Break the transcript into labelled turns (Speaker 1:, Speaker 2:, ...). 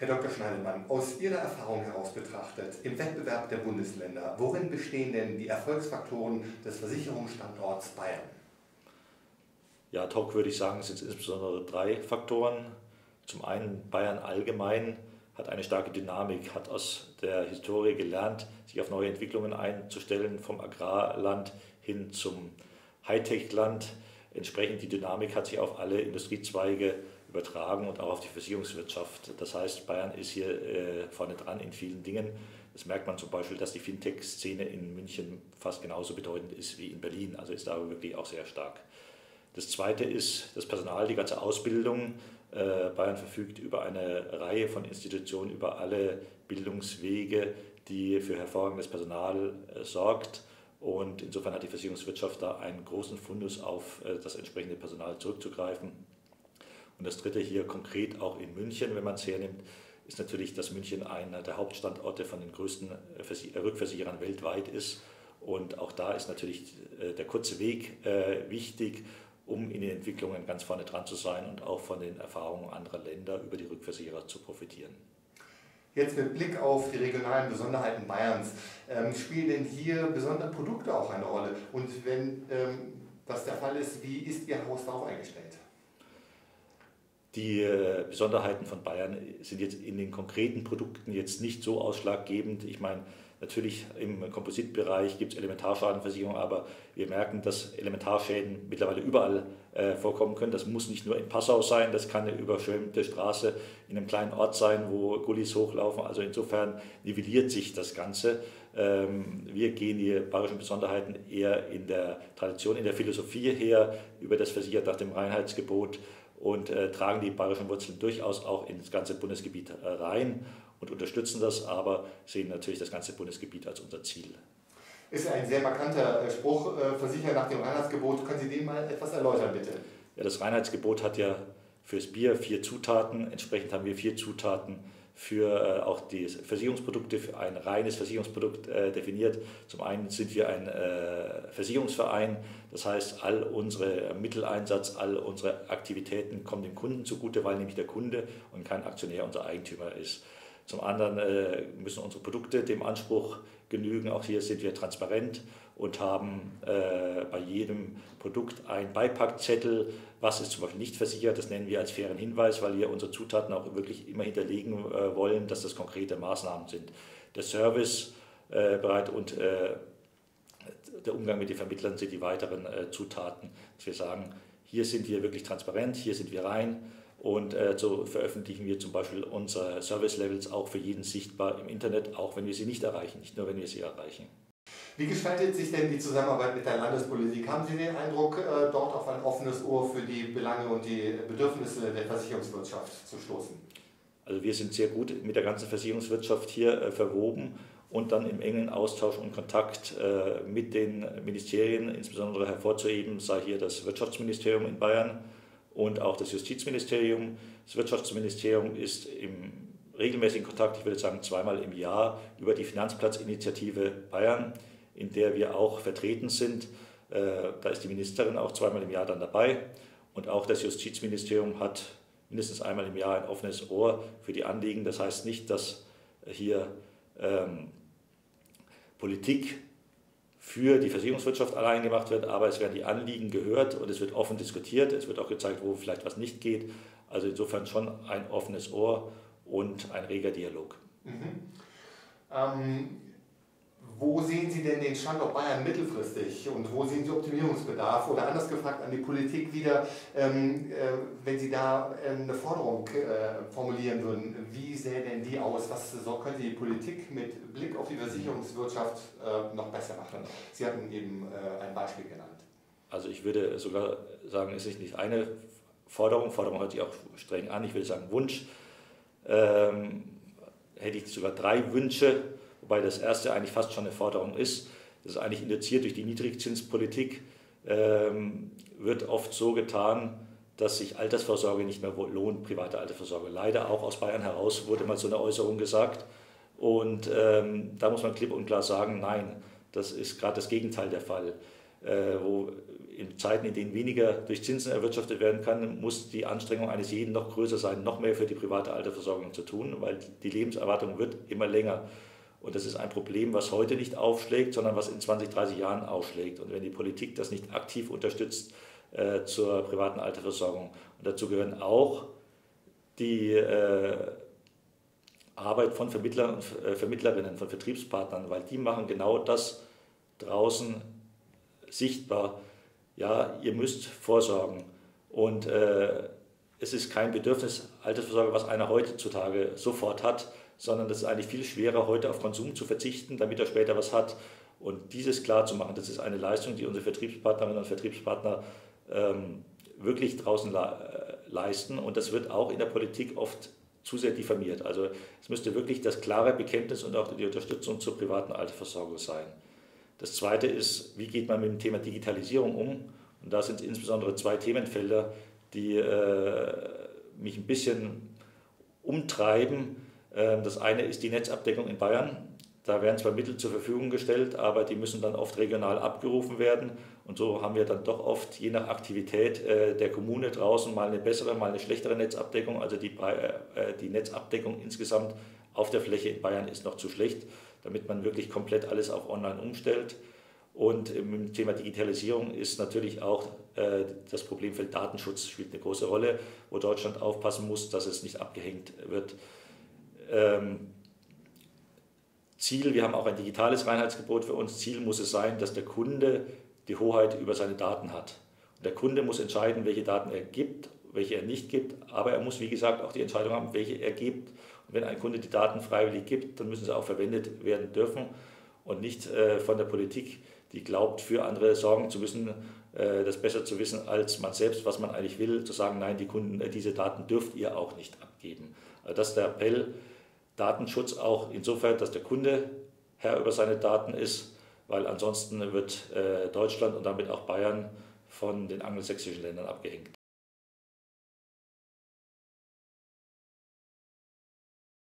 Speaker 1: Herr Dr. Schneidemann, aus Ihrer Erfahrung heraus betrachtet, im Wettbewerb der Bundesländer, worin bestehen denn die Erfolgsfaktoren des Versicherungsstandorts Bayern?
Speaker 2: Ja, hoc würde ich sagen, sind es insbesondere drei Faktoren. Zum einen Bayern allgemein hat eine starke Dynamik, hat aus der Historie gelernt, sich auf neue Entwicklungen einzustellen, vom Agrarland hin zum Hightech-Land. Entsprechend die Dynamik hat sich auf alle Industriezweige übertragen und auch auf die Versicherungswirtschaft. Das heißt, Bayern ist hier äh, vorne dran in vielen Dingen. Das merkt man zum Beispiel, dass die Fintech-Szene in München fast genauso bedeutend ist wie in Berlin, also ist da wirklich auch sehr stark. Das Zweite ist das Personal, die ganze Ausbildung. Äh, Bayern verfügt über eine Reihe von Institutionen, über alle Bildungswege, die für hervorragendes Personal äh, sorgt. Und insofern hat die Versicherungswirtschaft da einen großen Fundus auf das entsprechende Personal zurückzugreifen. Und das dritte hier konkret auch in München, wenn man es hernimmt, ist natürlich, dass München einer der Hauptstandorte von den größten äh, Rückversicherern weltweit ist. Und auch da ist natürlich äh, der kurze Weg äh, wichtig, um in den Entwicklungen ganz vorne dran zu sein und auch von den Erfahrungen anderer Länder über die Rückversicherer zu profitieren.
Speaker 1: Jetzt mit Blick auf die regionalen Besonderheiten Bayerns, ähm, spielen denn hier besondere Produkte auch eine Rolle? Und wenn ähm, das der Fall ist, wie ist Ihr Haus darauf eingestellt?
Speaker 2: Die äh, Besonderheiten von Bayern sind jetzt in den konkreten Produkten jetzt nicht so ausschlaggebend. Ich meine, natürlich im Kompositbereich gibt es Elementarschadenversicherung, aber wir merken, dass Elementarschäden mittlerweile überall äh, vorkommen können. Das muss nicht nur in Passau sein, das kann eine überschwemmte Straße in einem kleinen Ort sein, wo Gullis hochlaufen. Also insofern nivelliert sich das Ganze. Ähm, wir gehen die bayerischen Besonderheiten eher in der Tradition, in der Philosophie her, über das Versichert nach dem Reinheitsgebot und äh, tragen die bayerischen Wurzeln durchaus auch ins ganze Bundesgebiet äh, rein und unterstützen das, aber sehen natürlich das ganze Bundesgebiet als unser Ziel.
Speaker 1: Ist ein sehr markanter äh, Spruch, äh, Versicherer nach dem Reinheitsgebot. Können Sie den mal etwas erläutern, bitte?
Speaker 2: Ja, das Reinheitsgebot hat ja fürs Bier vier Zutaten. Entsprechend haben wir vier Zutaten für äh, auch die Versicherungsprodukte, für ein reines Versicherungsprodukt äh, definiert. Zum einen sind wir ein äh, Versicherungsverein, das heißt, all unsere Mitteleinsatz, all unsere Aktivitäten kommen dem Kunden zugute, weil nämlich der Kunde und kein Aktionär unser Eigentümer ist. Zum anderen äh, müssen unsere Produkte dem Anspruch genügen. Auch hier sind wir transparent und haben äh, bei jedem Produkt einen Beipackzettel, was ist zum Beispiel nicht versichert. Das nennen wir als fairen Hinweis, weil wir unsere Zutaten auch wirklich immer hinterlegen äh, wollen, dass das konkrete Maßnahmen sind. Der Service bereit und der Umgang mit den Vermittlern sind die weiteren Zutaten, dass wir sagen, hier sind wir wirklich transparent, hier sind wir rein und äh, so veröffentlichen wir zum Beispiel unsere Service-Levels auch für jeden sichtbar im Internet, auch wenn wir sie nicht erreichen, nicht nur wenn wir sie erreichen.
Speaker 1: Wie gestaltet sich denn die Zusammenarbeit mit der Landespolitik? Haben Sie den Eindruck, äh, dort auf ein offenes Ohr für die Belange und die Bedürfnisse der Versicherungswirtschaft zu stoßen?
Speaker 2: Also wir sind sehr gut mit der ganzen Versicherungswirtschaft hier äh, verwoben und dann im engen Austausch und Kontakt äh, mit den Ministerien, insbesondere hervorzuheben sei hier das Wirtschaftsministerium in Bayern, und auch das Justizministerium. Das Wirtschaftsministerium ist im regelmäßigen Kontakt, ich würde sagen zweimal im Jahr, über die Finanzplatzinitiative Bayern, in der wir auch vertreten sind. Äh, da ist die Ministerin auch zweimal im Jahr dann dabei. Und auch das Justizministerium hat mindestens einmal im Jahr ein offenes Ohr für die Anliegen. Das heißt nicht, dass hier ähm, Politik für die Versicherungswirtschaft allein gemacht wird, aber es werden die Anliegen gehört und es wird offen diskutiert. Es wird auch gezeigt, wo vielleicht was nicht geht. Also insofern schon ein offenes Ohr und ein reger Dialog. Mhm.
Speaker 1: Ähm, wo sehen Sie denn den Standort Bayern mittelfristig und wo sehen Sie Optimierungsbedarf? Oder anders gefragt an die Politik wieder, ähm, äh, wenn Sie da ähm, eine Forderung äh, formulieren würden, wie sähe denn die aus? Was so, könnte die Politik mit Blick auf die Versicherungswirtschaft äh, noch besser machen? Sie hatten eben äh, ein Beispiel genannt.
Speaker 2: Also ich würde sogar sagen, es ist nicht eine Forderung, Forderung hört sich auch streng an, ich würde sagen Wunsch. Ähm, hätte ich sogar drei Wünsche wobei das erste eigentlich fast schon eine Forderung ist. Das ist eigentlich induziert durch die Niedrigzinspolitik, ähm, wird oft so getan, dass sich Altersvorsorge nicht mehr lohnt, private Altersvorsorge. Leider auch aus Bayern heraus wurde mal so eine Äußerung gesagt. Und ähm, da muss man klipp und klar sagen, nein, das ist gerade das Gegenteil der Fall. Äh, wo in Zeiten, in denen weniger durch Zinsen erwirtschaftet werden kann, muss die Anstrengung eines jeden noch größer sein, noch mehr für die private Altersversorgung zu tun, weil die Lebenserwartung wird immer länger. Und das ist ein Problem, was heute nicht aufschlägt, sondern was in 20, 30 Jahren aufschlägt. Und wenn die Politik das nicht aktiv unterstützt äh, zur privaten Altersversorgung, und dazu gehören auch die äh, Arbeit von Vermittlern und äh, Vermittlerinnen, von Vertriebspartnern, weil die machen genau das draußen sichtbar. Ja, ihr müsst vorsorgen. Und äh, es ist kein Bedürfnis Altersvorsorge, was einer heutzutage sofort hat, sondern es ist eigentlich viel schwerer, heute auf Konsum zu verzichten, damit er später was hat. Und dieses klar zu machen, das ist eine Leistung, die unsere Vertriebspartnerinnen und Vertriebspartner ähm, wirklich draußen le äh, leisten. Und das wird auch in der Politik oft zu sehr diffamiert. Also es müsste wirklich das klare Bekenntnis und auch die Unterstützung zur privaten Altersversorgung sein. Das Zweite ist, wie geht man mit dem Thema Digitalisierung um? Und da sind insbesondere zwei Themenfelder, die äh, mich ein bisschen umtreiben. Äh, das eine ist die Netzabdeckung in Bayern. Da werden zwar Mittel zur Verfügung gestellt, aber die müssen dann oft regional abgerufen werden. Und so haben wir dann doch oft, je nach Aktivität äh, der Kommune draußen, mal eine bessere, mal eine schlechtere Netzabdeckung. Also die, äh, die Netzabdeckung insgesamt auf der Fläche in Bayern ist noch zu schlecht, damit man wirklich komplett alles auf online umstellt. Und im Thema Digitalisierung ist natürlich auch äh, das Problemfeld Datenschutz spielt eine große Rolle, wo Deutschland aufpassen muss, dass es nicht abgehängt wird. Ähm, Ziel, wir haben auch ein digitales Reinheitsgebot für uns. Ziel muss es sein, dass der Kunde die Hoheit über seine Daten hat. Und der Kunde muss entscheiden, welche Daten er gibt, welche er nicht gibt, aber er muss, wie gesagt, auch die Entscheidung haben, welche er gibt. Und wenn ein Kunde die Daten freiwillig gibt, dann müssen sie auch verwendet werden dürfen und nicht äh, von der Politik, die glaubt, für andere sorgen zu müssen, äh, das besser zu wissen als man selbst, was man eigentlich will, zu sagen, nein, die Kunden, äh, diese Daten dürft ihr auch nicht abgeben. Also das ist der Appell, Datenschutz auch insofern, dass der Kunde Herr über seine Daten ist, weil ansonsten wird äh, Deutschland und damit auch Bayern von den angelsächsischen Ländern abgehängt.